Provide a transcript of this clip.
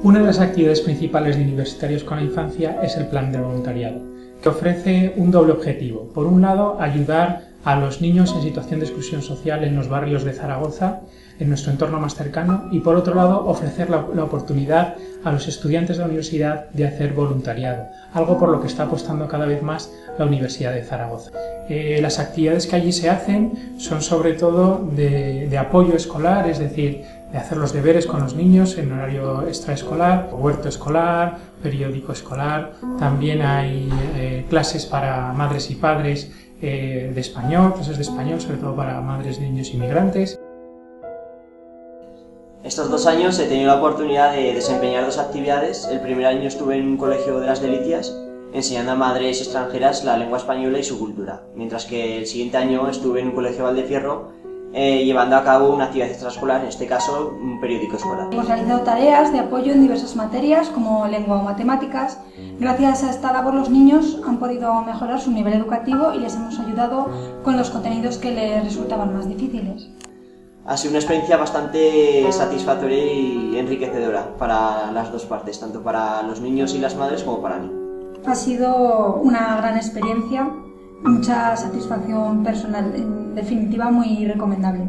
Una de las actividades principales de Universitarios con la Infancia es el plan de voluntariado, que ofrece un doble objetivo. Por un lado, ayudar a los niños en situación de exclusión social en los barrios de Zaragoza, en nuestro entorno más cercano, y por otro lado, ofrecer la, oportunidad a los estudiantes de la universidad de hacer voluntariado, algo por lo que está apostando cada vez más la Universidad de Zaragoza. Eh, las actividades que allí se hacen son sobre todo de, apoyo escolar, es decir, de hacer los deberes con los niños en horario extraescolar, huerto escolar, periódico escolar. También hay eh, clases para madres y padres eh, de español, clases de español, sobre todo para madres de niños inmigrantes. Estos dos años he tenido la oportunidad de desempeñar dos actividades. El primer año estuve en un colegio de las Delicias, enseñando a madres extranjeras la lengua española y su cultura, mientras que el siguiente año estuve en un colegio Valdefierro eh, llevando a cabo una actividad extraescolar, en este caso un periódico escolar. Hemos realizado tareas de apoyo en diversas materias como lengua o matemáticas. Gracias a esta labor los niños han podido mejorar su nivel educativo y les hemos ayudado con los contenidos que les resultaban más difíciles. Ha sido una experiencia bastante satisfactoria y enriquecedora para las dos partes, tanto para los niños y las madres como para mí. Ha sido una gran experiencia mucha satisfacción personal, en definitiva muy recomendable.